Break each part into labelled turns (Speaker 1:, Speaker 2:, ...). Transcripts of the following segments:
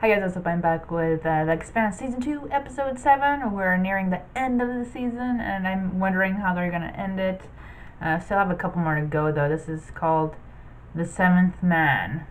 Speaker 1: Hi guys, what's up? I'm back with uh, The Expanse Season 2, Episode 7. We're nearing the end of the season, and I'm wondering how they're going to end it. Uh, still have a couple more to go, though. This is called The Seventh Man.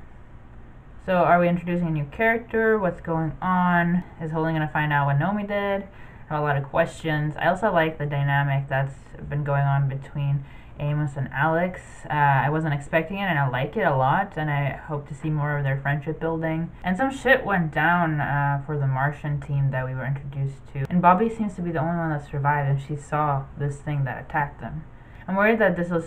Speaker 1: So, are we introducing a new character? What's going on? Is Holden going to find out what Naomi did? I have a lot of questions. I also like the dynamic that's been going on between Amos and Alex. Uh, I wasn't expecting it, and I like it a lot, and I hope to see more of their friendship building. And some shit went down uh, for the Martian team that we were introduced to. And Bobby seems to be the only one that survived, and she saw this thing that attacked them. I'm worried that this will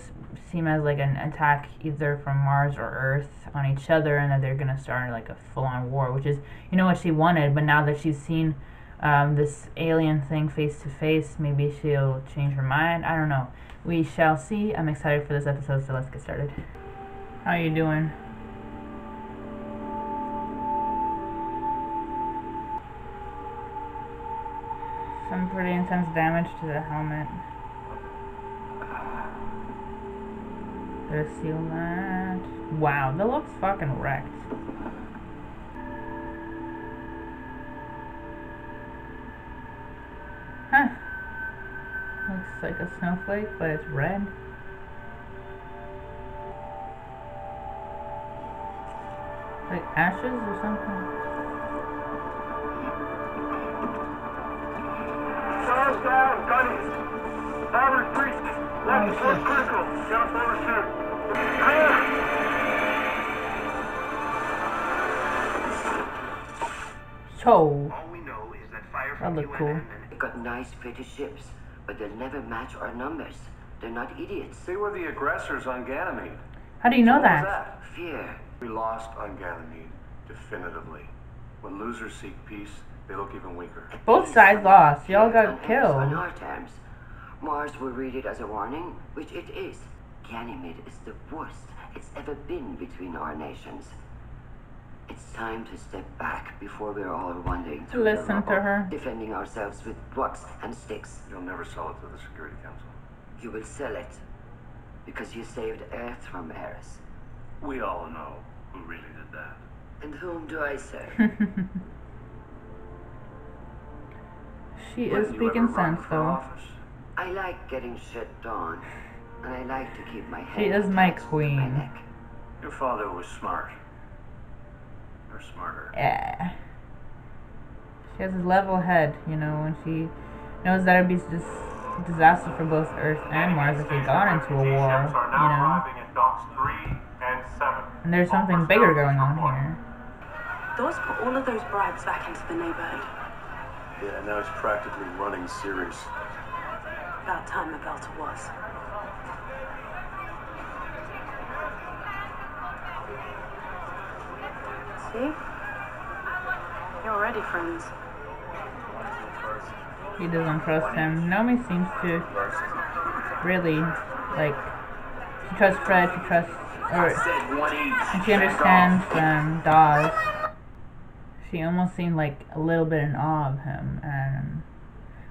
Speaker 1: seem as like an attack either from Mars or Earth on each other, and that they're gonna start like a full-on war, which is, you know, what she wanted. But now that she's seen um, this alien thing face to face, maybe she'll change her mind. I don't know. We shall see. I'm excited for this episode, so let's get started. How you doing? Some pretty intense damage to the helmet. Gotta seal that. Wow, that looks fucking wrecked. Looks like a snowflake, but it's red. Like ashes or something.
Speaker 2: Charles down, gunny. Power three. Left
Speaker 1: Oh, shit.
Speaker 2: critical. Got overshoot.
Speaker 1: So,
Speaker 3: All we know is that fire
Speaker 1: That
Speaker 3: from
Speaker 1: looked cool.
Speaker 4: Got nice, pretty ships, but they'll never match our numbers. They're not idiots.
Speaker 2: They were the aggressors on Ganymede.
Speaker 1: how do you know
Speaker 2: What was
Speaker 1: that?
Speaker 4: Fear.
Speaker 2: We lost on Ganymede, definitively. When losers seek peace, they look even weaker.
Speaker 1: Both sides lost. Y'all got
Speaker 4: killed. hence On
Speaker 1: killed.
Speaker 4: our terms. Mars will read it as a warning, which it is. Ganymede is the worst it's ever been between our nations. It's time to step back before we're all wandering through the
Speaker 1: Listen to
Speaker 4: rubble,
Speaker 1: her.
Speaker 4: defending ourselves with rocks and sticks.
Speaker 2: You'll never sell it to the Security Council.
Speaker 4: You will sell it because you saved Earth from Eros.
Speaker 2: We all know who really did that.
Speaker 4: And whom do I serve?
Speaker 1: she
Speaker 2: When
Speaker 1: is
Speaker 2: you
Speaker 1: speaking sense, though.
Speaker 2: office?
Speaker 4: I like getting shit done, and I like to keep my head.
Speaker 1: She is my
Speaker 4: attached to
Speaker 1: queen.
Speaker 4: neck.
Speaker 2: Your father was smart. You're smarter.
Speaker 1: Yeah. She has a level head, you know, and she knows that it'd be just disaster for both Earth and Mars if they got into a war, you know.
Speaker 5: arriving at docks 3 and
Speaker 1: And there's something bigger going on here.
Speaker 6: Those put all of those bribes back into the neighborhood.
Speaker 2: Yeah, now he's practically running Ceres.
Speaker 6: About time the Mabelta was. See? You're already friends.
Speaker 1: He doesn't trust him. Naomi seems to really, like, she trusts Fred, she trusts, or, and she understands um, Dawes. She almost seemed like a little bit in awe of him, and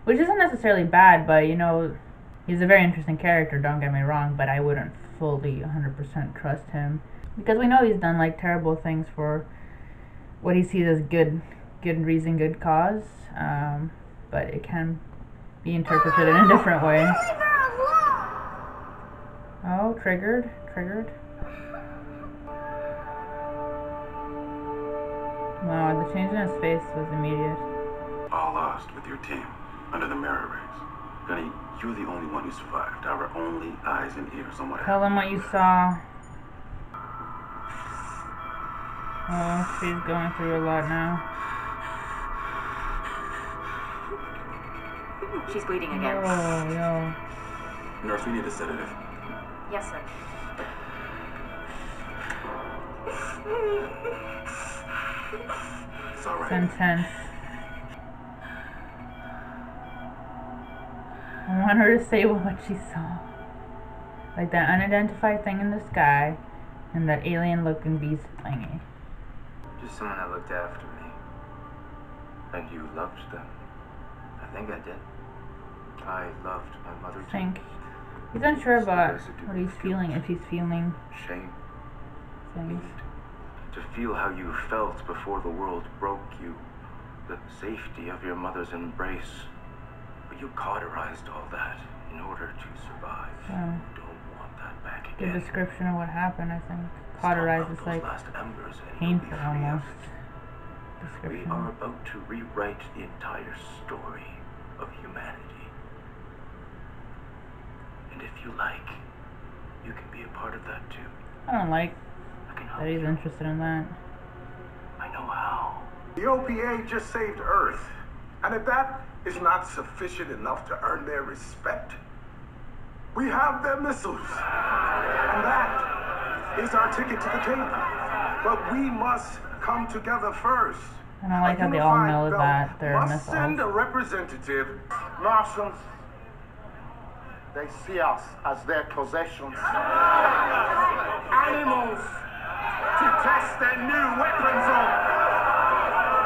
Speaker 1: which isn't necessarily bad, but you know, he's a very interesting character. Don't get me wrong, but I wouldn't fully 100% trust him because we know he's done like terrible things for what he sees as good, good reason, good cause. Um, but it can be interpreted in a different way. Oh, triggered, triggered. Wow, the change in his face was immediate.
Speaker 7: all lost with your team under the mirror rays. Gunny, you're the only one who survived. Our only eyes and ears on what
Speaker 1: Tell
Speaker 7: happened.
Speaker 1: him what you saw. Oh, she's going through a lot now.
Speaker 6: She's bleeding again.
Speaker 1: Oh, yo.
Speaker 7: Nurse, we need a sedative.
Speaker 6: Yes, sir.
Speaker 7: It's all
Speaker 1: It's
Speaker 7: right.
Speaker 1: intense. I want her to say what she saw. Like that unidentified thing in the sky and that alien looking beast thingy.
Speaker 8: Just someone that looked after me.
Speaker 7: And you loved them.
Speaker 8: I think I did. I loved my mother too.
Speaker 1: think. He's unsure about what he's feeling, if he's feeling
Speaker 7: Shame,
Speaker 1: things.
Speaker 8: To feel how you felt before the world broke you. The safety of your mother's embrace. But you cauterized all that in order to survive.
Speaker 1: Yeah.
Speaker 8: You don't want that back
Speaker 1: Good
Speaker 8: again.
Speaker 1: description of what happened, I think.
Speaker 8: Stop
Speaker 1: Cauterized
Speaker 8: out
Speaker 1: is like
Speaker 8: last embers and you'll be
Speaker 1: painful almost.
Speaker 8: it. We are about to rewrite the entire story of humanity. And if you like, you can be a part of that too.
Speaker 1: I don't like
Speaker 8: I can help
Speaker 1: that he's
Speaker 8: you.
Speaker 1: interested in that.
Speaker 8: I know how.
Speaker 9: The OPA just saved Earth. And if that is not sufficient enough to earn their respect, we have their missiles. And that is our ticket to the table. But we must come together first.
Speaker 1: And I like how they all know that they're
Speaker 9: must send a representative. Martians, they see us as their possessions. Animals to test their new weapons on.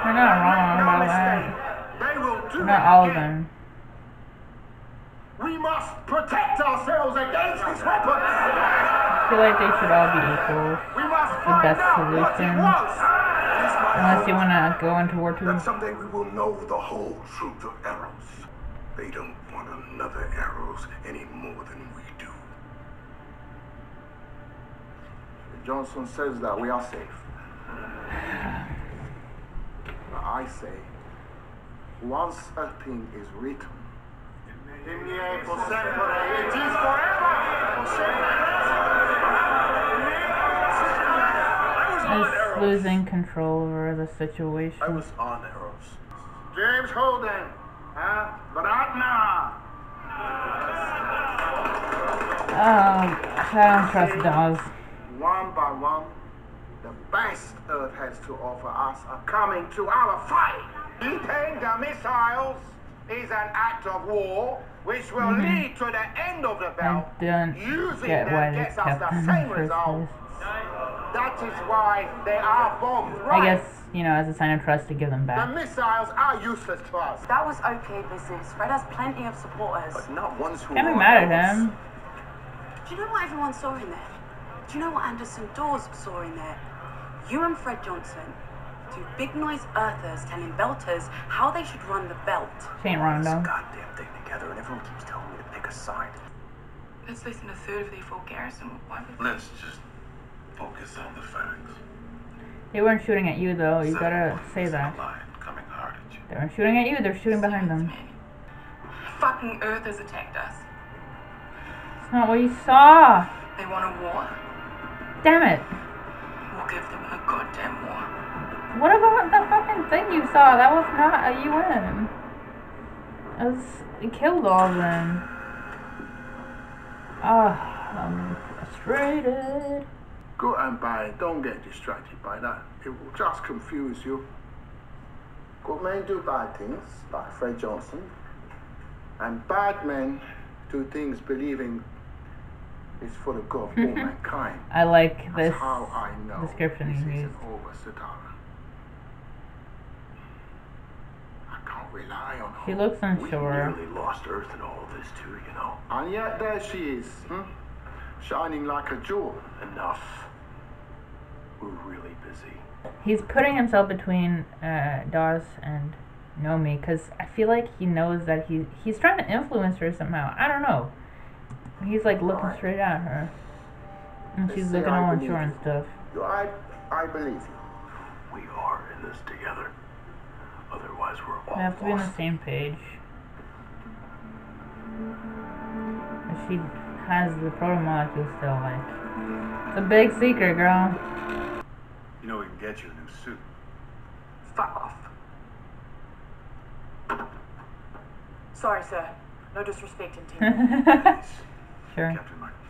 Speaker 1: They're not wrong
Speaker 9: no
Speaker 1: that.
Speaker 9: They will do
Speaker 1: Not
Speaker 9: it
Speaker 1: all of them.
Speaker 9: We must protect ourselves against these weapons.
Speaker 1: I feel like they should all be
Speaker 9: equal.
Speaker 1: The best
Speaker 9: out what it
Speaker 1: solution.
Speaker 9: was. This might
Speaker 1: Unless you want to go into War Two.
Speaker 9: that someday we will know the whole truth of Eros. They don't want another Eros any more than we do. Johnson says that we are safe. But I say, once a thing is written, it is
Speaker 1: Is losing control over the situation.
Speaker 9: I was on Eros. James Holden, huh? But not now.
Speaker 1: Um, I don't trust Dawes.
Speaker 9: One by one, the best Earth has to offer us are coming to our fight. Eating the missiles is an act of war which will lead to the end of the belt. Using them gets us the
Speaker 1: them in the
Speaker 9: same result.
Speaker 1: Place.
Speaker 9: That is why they are bombed
Speaker 1: I guess, you know, as a sign of trust to give them back.
Speaker 9: The
Speaker 1: back.
Speaker 9: missiles are useless to us.
Speaker 6: That was okay business. Fred has plenty of supporters.
Speaker 8: But not ones who
Speaker 1: Can't be mad at him.
Speaker 6: Do you know what everyone saw in there? Do you know what Anderson Dawes saw in there? You and Fred Johnson, two big noise earthers telling belters how they should run the belt.
Speaker 1: She ain't wrong
Speaker 8: This
Speaker 1: though.
Speaker 8: goddamn thing together, and everyone keeps telling me to pick a side.
Speaker 10: That's less than a third of their full garrison. Why would
Speaker 7: Let's just focus on the facts.
Speaker 1: They weren't shooting at you though. You gotta say that.
Speaker 7: Line coming hard at you.
Speaker 1: They weren't shooting at you. They're shooting behind them.
Speaker 10: fucking Earth has attacked us?
Speaker 1: It's not what you saw.
Speaker 10: They want a war.
Speaker 1: Damn it.
Speaker 10: We'll give them a goddamn war.
Speaker 1: What about the fucking thing you saw? That was not a UN. It was, it killed all of them. Ah, I'm frustrated.
Speaker 9: Good and bad, don't get distracted by that. It will just confuse you. Good men do bad things, like Fred Johnson. And bad men do things believing it's for the good of all mankind.
Speaker 1: I like
Speaker 9: That's
Speaker 1: this.
Speaker 9: how I know
Speaker 1: description
Speaker 9: this
Speaker 1: you
Speaker 9: isn't
Speaker 1: used.
Speaker 9: over, Satara. I can't rely on
Speaker 1: She looks
Speaker 2: We
Speaker 1: unsure.
Speaker 2: nearly lost Earth in all this too, you know.
Speaker 9: And yet there she is, hmm? shining like a jewel.
Speaker 2: Enough. Really busy.
Speaker 1: He's putting himself between uh, Dawes and Naomi because I feel like he knows that he he's trying to influence her somehow. I don't know. He's like looking straight at her, and
Speaker 9: They
Speaker 1: she's looking
Speaker 9: I
Speaker 1: all unsure and stuff.
Speaker 9: You- I, I believe you.
Speaker 2: We are in this together. Otherwise, we're all
Speaker 1: They have to be on the same page. If she has the proto molecule still, like it's a big secret, girl.
Speaker 7: You know we can get you a new suit.
Speaker 10: Fuck off.
Speaker 6: Sorry, sir. No disrespect intended.
Speaker 1: sure.
Speaker 7: Captain Martens.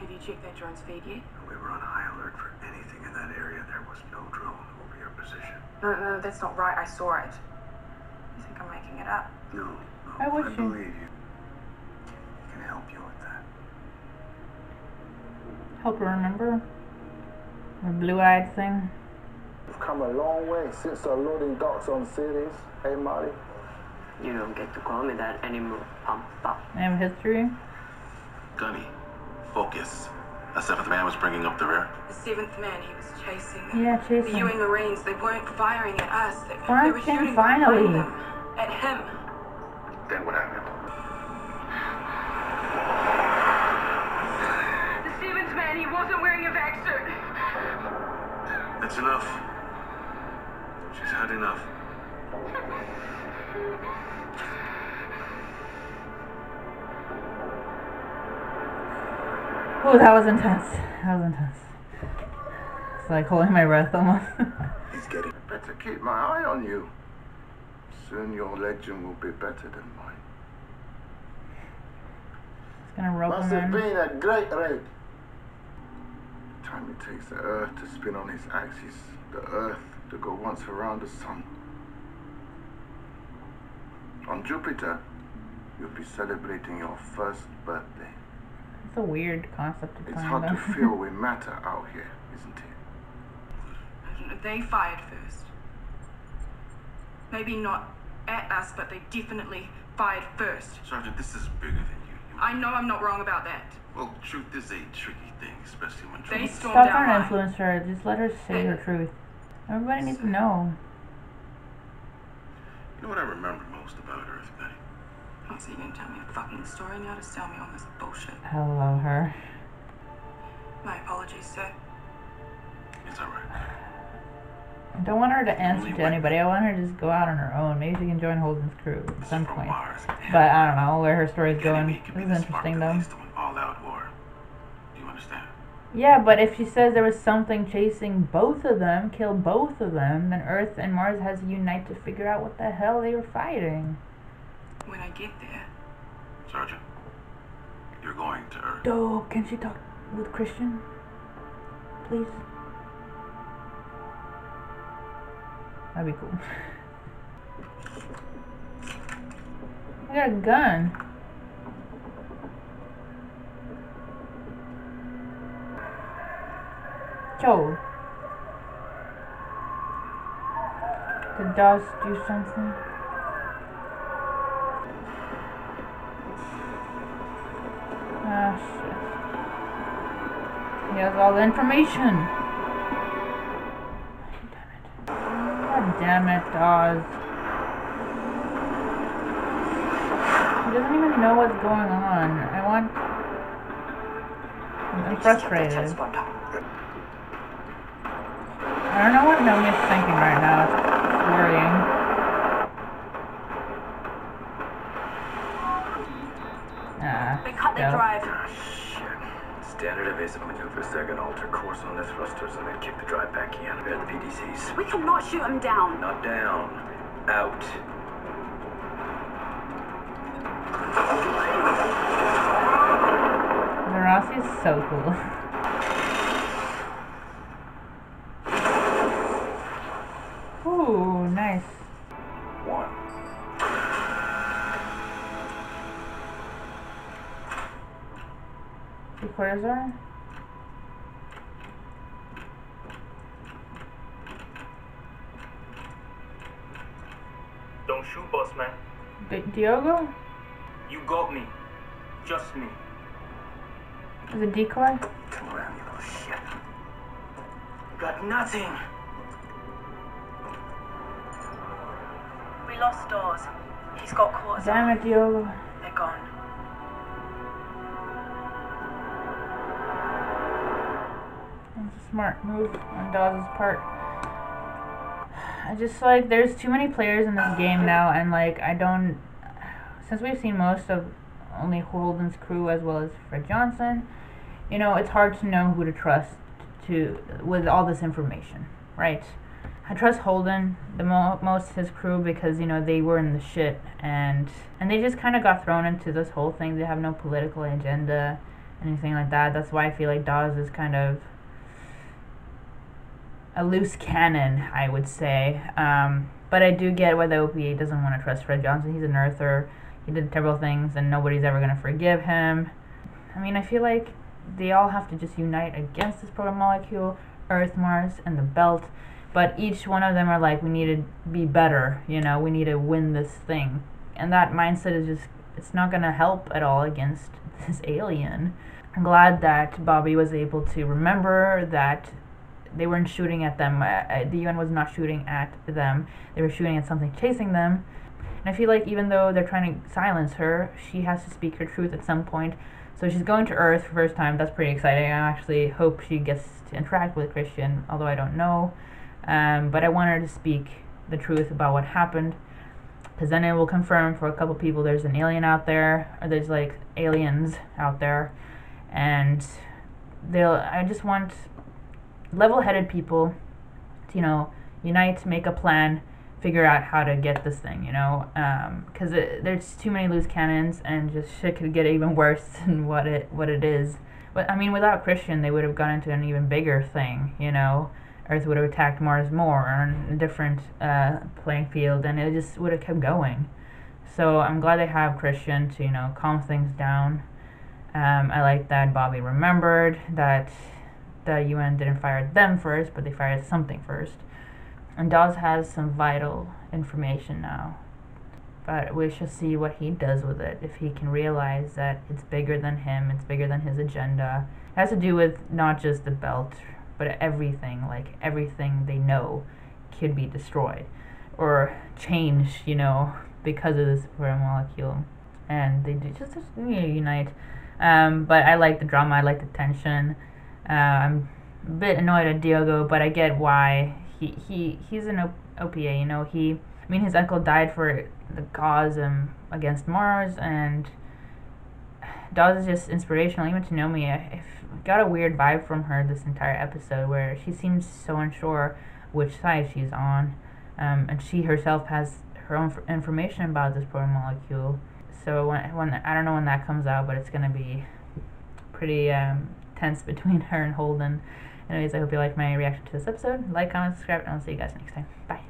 Speaker 6: Have you checked that drone's feed yet?
Speaker 2: We were on high alert for anything in that area. There was no drone over your position.
Speaker 10: No, no, that's not right. I saw it. You think I'm making it up?
Speaker 2: No, no.
Speaker 1: Why would
Speaker 2: I
Speaker 1: you?
Speaker 2: believe you. I can help you with that.
Speaker 1: Help her remember the blue-eyed thing.
Speaker 9: We've come a long way since the loading docks on Ceres. Hey, Marty.
Speaker 4: You don't get to call me that anymore, pump up.
Speaker 1: They have a history.
Speaker 7: Gunny, focus. A seventh man was bringing up the rear.
Speaker 6: The seventh man, he was chasing them.
Speaker 1: Yeah,
Speaker 6: The
Speaker 1: chasing.
Speaker 6: UN Marines, they weren't firing at us. They, they were shooting
Speaker 1: finally.
Speaker 6: behind them. At him.
Speaker 7: Then what happened? That's enough. She's had enough.
Speaker 1: Oh, that was intense. That was intense. It's like holding my breath almost.
Speaker 9: He's getting better. Keep my eye on you. Soon your legend will be better than mine.
Speaker 1: It's gonna rope
Speaker 9: Must
Speaker 1: him
Speaker 9: have
Speaker 1: in.
Speaker 9: been a great raid. The time it takes the Earth to spin on its axis, the Earth to go once around the Sun. On Jupiter, you'll be celebrating your first birthday.
Speaker 1: It's a weird concept to
Speaker 9: It's
Speaker 1: find
Speaker 9: hard to feel we matter out here, isn't it?
Speaker 6: They fired first. Maybe not at us, but they definitely fired first.
Speaker 7: Sergeant, this is bigger than you. You-
Speaker 6: I know I'm not wrong about that.
Speaker 7: Well, truth is a tricky thing, especially when
Speaker 6: They
Speaker 7: truth.
Speaker 6: stormed
Speaker 1: Stop
Speaker 6: our
Speaker 1: trying to influence her. Just let her say her truth. Everybody needs to know.
Speaker 7: You know what I remember most about Earth, Betty?
Speaker 6: Oh, so you're gonna tell me a fucking story now to sell me on this bullshit?
Speaker 1: I love her.
Speaker 6: My apologies, sir.
Speaker 7: It's alright.
Speaker 1: I don't want her to answer to anybody. I want her to just go out on her own. Maybe she can join Holden's crew at some point. But I don't know where her story's going. This is interesting though.
Speaker 7: to an all-out war. Do you understand?
Speaker 1: Yeah, but if she says there was something chasing both of them, kill both of them, then Earth and Mars has to unite to figure out what the hell they were fighting.
Speaker 6: When I get there,
Speaker 7: Sergeant, you're going to Earth.
Speaker 1: Oh, can she talk with Chrisjen? Please? That'd be cool. I got a gun. Joe. The Dawes do something? Ah, shit. He has all the information. Damn it, Dawes. He doesn't even know what's going on. I want. I'm frustrated. I don't know what Naomi's thinking right now. It's worrying. Ah,
Speaker 6: they cut their
Speaker 1: go.
Speaker 6: drive.
Speaker 8: Ah, shit. Standard evasive maneuver, second alter course on their thrusters, and then kick the drive back in. Repair the PDCs.
Speaker 6: We cannot shoot them down.
Speaker 8: Not down. Out.
Speaker 1: The Roci is so cool. Ooh, nice.
Speaker 8: One.
Speaker 1: Three quarters are? Diogo?
Speaker 5: You got me. Just me.
Speaker 1: Is it decoy?
Speaker 8: Come around, you little shit.
Speaker 5: Got nothing.
Speaker 6: We lost Dawes. He's got quarters.
Speaker 1: Damn it, Diogo.
Speaker 6: They're gone.
Speaker 1: That's a smart move on Dawes' part. I just like there's too many players in this game now, and like I don't. Since we've seen most of only Holden's crew as well as Fred Johnson, you know it's hard to know who to trust to with all this information, right? I trust Holden the mo- most his crew because you know they were in the shit and and they just kind of got thrown into this whole thing. They have no political agenda, anything like that. That's why I feel like Dawes is kind of a loose cannon, I would say. Um, but I do get why the OPA doesn't want to trust Fred Johnson. He's an earther. He did terrible things, and nobody's ever going to forgive him. I mean, I feel like they all have to just unite against this proto molecule, Earth, Mars, and the Belt. But each one of them are like, we need to be better. You know, we need to win this thing. And that mindset is just, it's not going to help at all against this alien. I'm glad that Bobby was able to remember that they weren't shooting at them. Uh, uh the UN was not shooting at them. They were shooting at something chasing them. And I feel like even though they're trying to silence her, she has to speak her truth at some point. So she's going to Earth for the first time. That's pretty exciting. I actually hope she gets to interact with Chrisjen, although I don't know. Um, but I want her to speak the truth about what happened. Because then it will confirm for a couple people there's an alien out there, or there's like aliens out there. And they'll, I just want level headed people to, you know, unite, make a plan, figure out how to get this thing, you know, because um, there's too many loose cannons, and just shit could get even worse than what it what it is. But I mean, without Chrisjen, they would have gone into an even bigger thing, you know. Earth would have attacked Mars more on a different uh, playing field, and it just would have kept going. So I'm glad they have Chrisjen to you know calm things down. Um, I like that Bobby remembered that the UN didn't fire them first, but they fired something first. And Dawes has some vital information now. But we shall see what he does with it. If he can realize that it's bigger than him, it's bigger than his agenda. It has to do with not just the belt, but everything. Like everything they know could be destroyed or changed, you know, because of this molecule. And they do just, just you know, unite. Um, but I like the drama. I like the tension. Uh, I'm a bit annoyed at Diogo, but I get why he he he's an OPA. You know, he I mean his uncle died for the cause um, against Mars, and Dawes is just inspirational. Even to know me, I, I got a weird vibe from her this entire episode, where she seems so unsure which side she's on, um, and she herself has her own f- information about this proto molecule. So when when I don't know when that comes out, but it's gonna be pretty um, tense between her and Holden. Anyways, I hope you liked my reaction to this episode. Like, comment, subscribe, and I'll see you guys next time. Bye.